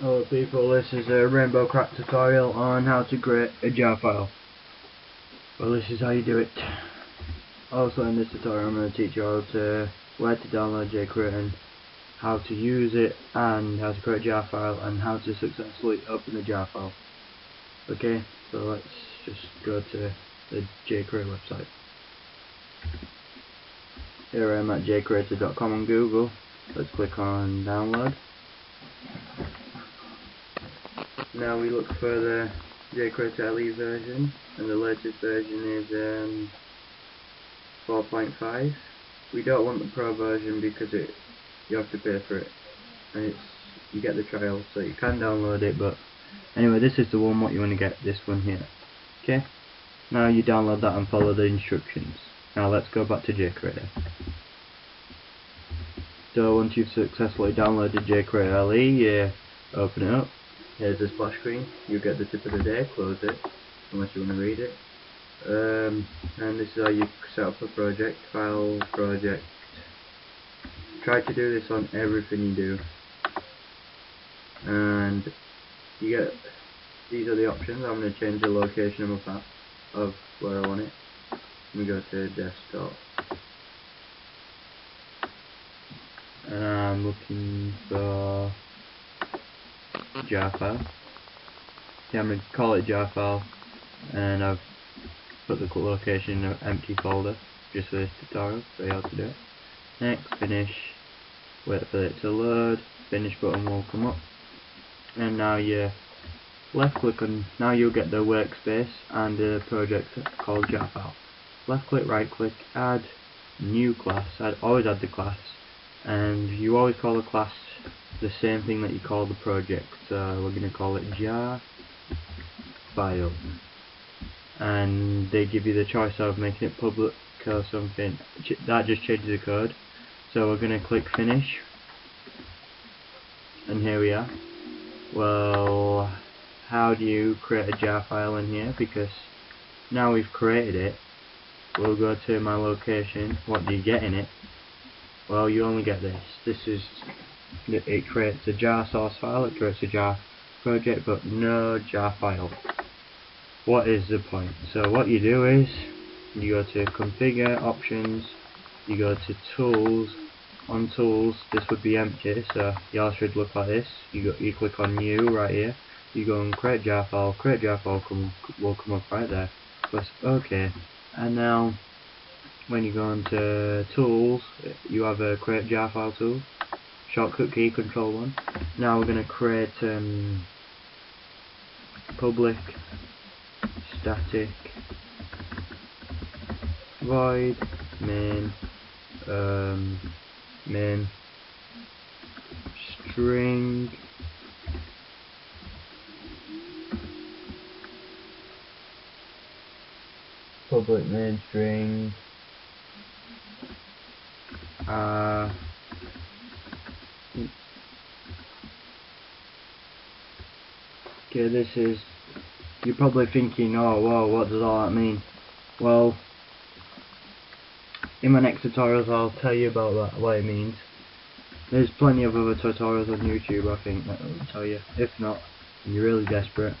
Hello people, this is a Rainbow Crack tutorial on how to create a jar file. Well this is how you do it. Also in this tutorial I'm going to teach you how to, where to download jCreator and how to use it and how to create a jar file and how to successfully open the jar file. Okay, so let's just go to the jCreator website. Here I am at jcreator.com on Google. Let's click on download. Now we look for the LE version, and the latest version is um, 4.5. We don't want the Pro version because it you have to pay for it, and it's you get the trial, so you can download it. But anyway, this is the one what you want to get. This one here. Okay. Now you download that and follow the instructions. Now let's go back to jCreator. So once you've successfully downloaded jCreator LE, you open it up Here's the splash screen. You get the tip of the day, close it, unless you want to read it. Um, and this is how you set up a project, file, project. Try to do this on everything you do. And you get, these are the options. I'm going to change the location of my path, of where I want it. Let me go to desktop. And I'm looking for jar file. Yeah, I'm going to call it jar file and I've put the location in an empty folder just for this tutorial, show you how to do it. Next, finish, wait for it to load, finish button will come up and now you left click on, now you'll get the workspace and the project called jar file. Left click, right click, add new class, I'd always add the class and you always call the class the same thing that you call the project. Uh, we're going to call it jar file. And they give you the choice of making it public or something. That just changes the code. So we're going to click finish. And here we are. Well, how do you create a jar file in here? Because now we've created it, we'll go to my location. What do you get in it? Well, you only get this. This is it creates a jar source file, it creates a jar project, but no jar file. What is the point? So what you do is, you go to configure, options, you go to tools, on tools, this would be empty, so yours should look like this. You go, you click on new right here, you go and create jar file, create jar file come, will come up right there. Press OK, and now when you go into tools, you have a create jar file tool shortcut key control one. Now we're going to create um, public static void main um, main string public main string uh, Okay, this is, you're probably thinking, oh, whoa, what does all that mean? Well, in my next tutorials I'll tell you about that, what it means. There's plenty of other tutorials on YouTube, I think, that will tell you. If not, and you're really desperate,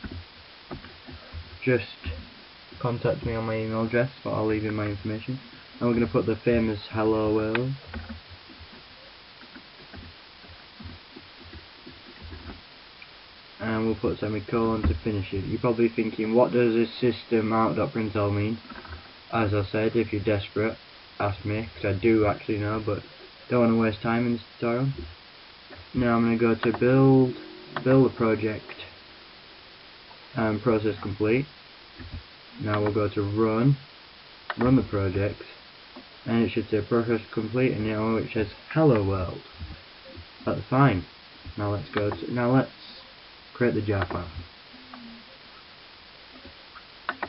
just contact me on my email address, but I'll leave in my information. And we're going to put the famous hello world and we'll put semicolon to finish it. You're probably thinking, what does this system out.println mean? As I said, if you're desperate, ask me, because I do actually know, but don't want to waste time in this tutorial. Now I'm going to go to build, build a project, and process complete. Now we'll go to run, run the project, and it should say process complete, and now it says hello world. That's fine. Now let's go to, now let's create the jar file.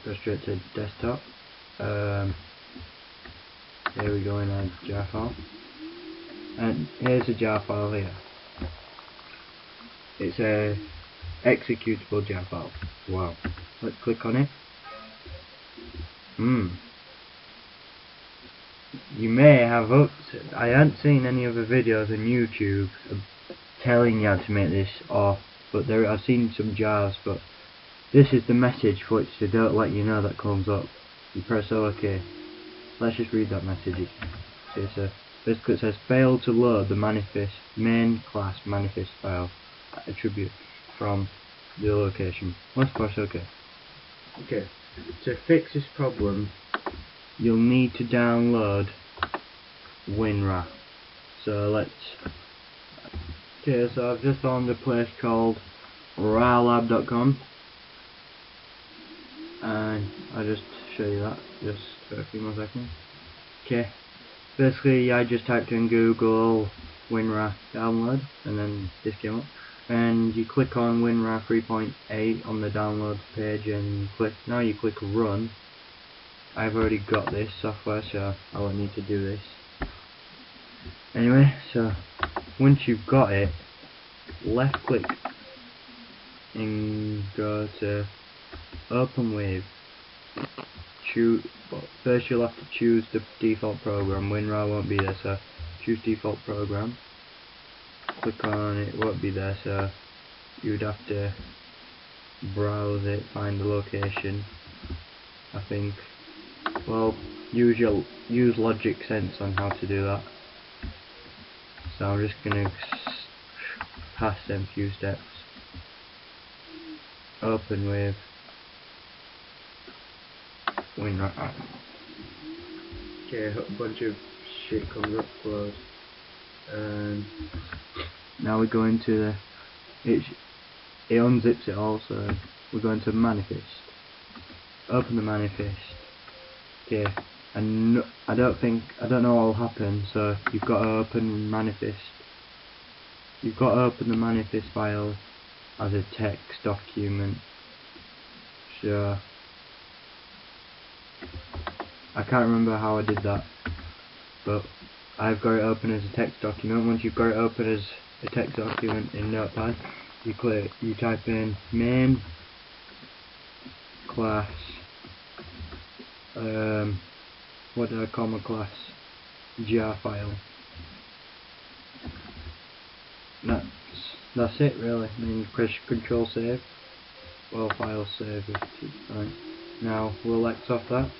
Go straight to desktop. Um, here we go in our jar file. And here's the jar file here. It's a executable jar file. Wow. Let's click on it. Hmm. You may have hooked. I haven't seen any other videos on YouTube telling you how to make this or but there I've seen some jars, but this is the message for which they don't let you know that comes up. You press OK. Let's just read that message. See, it says, uh, basically it says fail to load the manifest main class manifest file attribute from the location. Let's press OK. Okay, to fix this problem, you'll need to download WinRAR. So let's. Okay, so I've just found a place called rarlab.com, and I'll just show you that just for a few more seconds. Okay, basically I just typed in Google WinRAR download, and then this came up and you click on WinRAR 3.8 on the download page and click now you click run I've already got this software so I won't need to do this. Anyway so once you've got it left click and go to Open with choose first you'll have to choose the default program. WinRAR won't be there so choose default program. Click on it, it won't be there so you'd have to browse it, find the location I think well use your use logic sense on how to do that. So I'm just gonna pass them a few steps. Open OpenWave WinRAR okay a bunch of shit comes up close. And now we go into the it, it unzips it all so we're going to manifest. Open the manifest and I don't think I don't know what will happen so you've got to open manifest you've got to open the manifest file as a text document so I can't remember how I did that but I've got it open as a text document. Once you've got it open as a text document in Notepad, you click, you type in main class. Um, what do I class? jar file. That's that's it really. I mean, press Control Save. Well, file save. Fine. Now we'll X off that.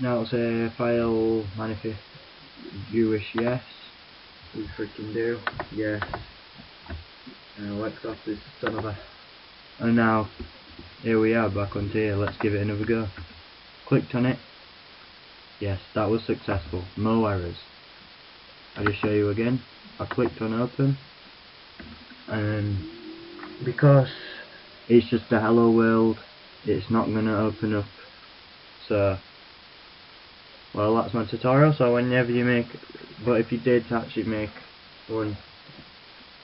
Now it's a file manifest Jewish, yes. We freaking do, yes. Now let's off this son of a... And now, here we are back on here, let's give it another go. Clicked on it. Yes, that was successful. No errors. I'll just show you again. I clicked on open. And because it's just a hello world, it's not going to open up. So well that's my tutorial so whenever you make but if you did actually make one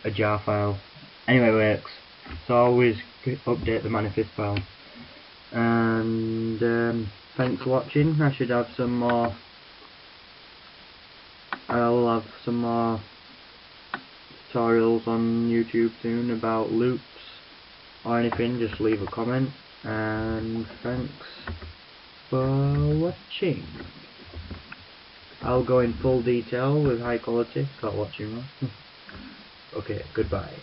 a jar file anyway works so always update the manifest file and um, thanks for watching I should have some more I'll have some more tutorials on YouTube soon about loops or anything just leave a comment and thanks for watching I'll go in full detail with high quality. Start watching more. okay, goodbye.